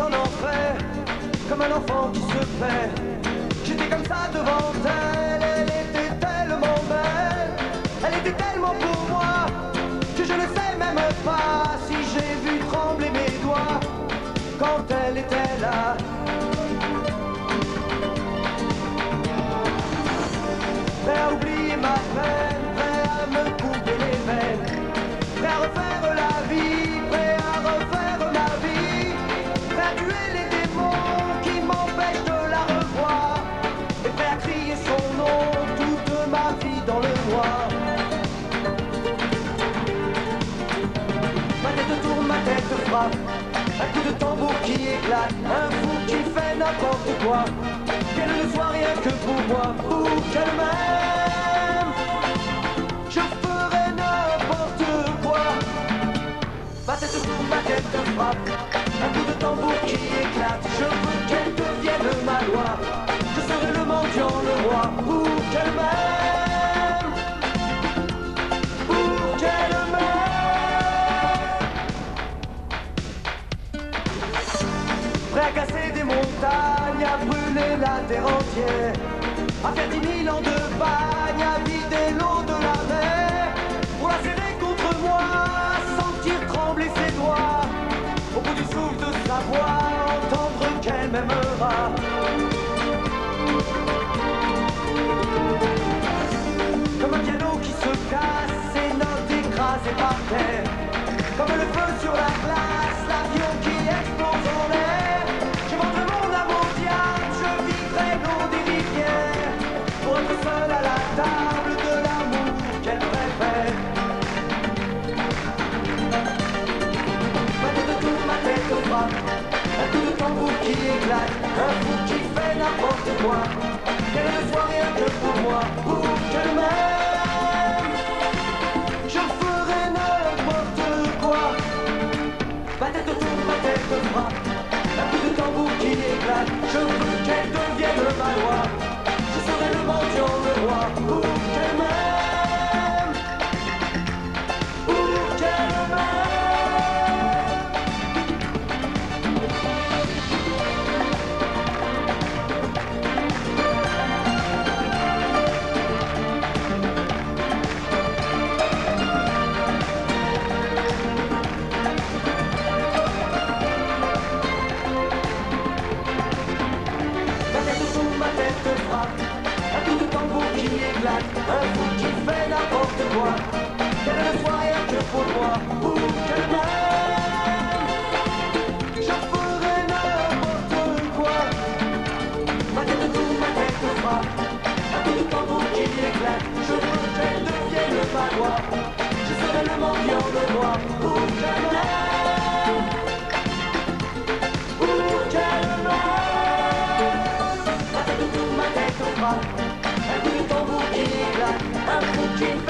en enfer, comme un enfant qui un coup de tambour qui éclate, un fou qui fait n'importe quoi. Qu'elle ne soit rien que pour moi, pour qu'elle m'aime. Je ferai n'importe quoi. Ma tête tourne, ma tête frappe, un coup de tambour qui éclate. Je veux qu'elle devienne ma loi. Je serai le mendiant, le à casser des montagnes, à brûler la terre entière, à faire dix mille ans de bagne, à vider l'eau de la mer, pour la serrer contre moi, sentir trembler ses doigts, au bout du souffle de sa voix, entendre qu'elle m'aimera. qu'elle ne soit rien que pour moi, pour qu'elle m'aime. Je ferai n'importe quoi, pas tête autour, pas tête bras. un fou qui fait n'importe quoi. Quel est le soir que pour moi, pour que même Je ferai n'importe quoi. Ma tête tourne, ma tête frappe. Un coup de tambour qui éclate, je rejette de vieilles palois. Je serai le mendiant de moi, pour que même Bye. Jim.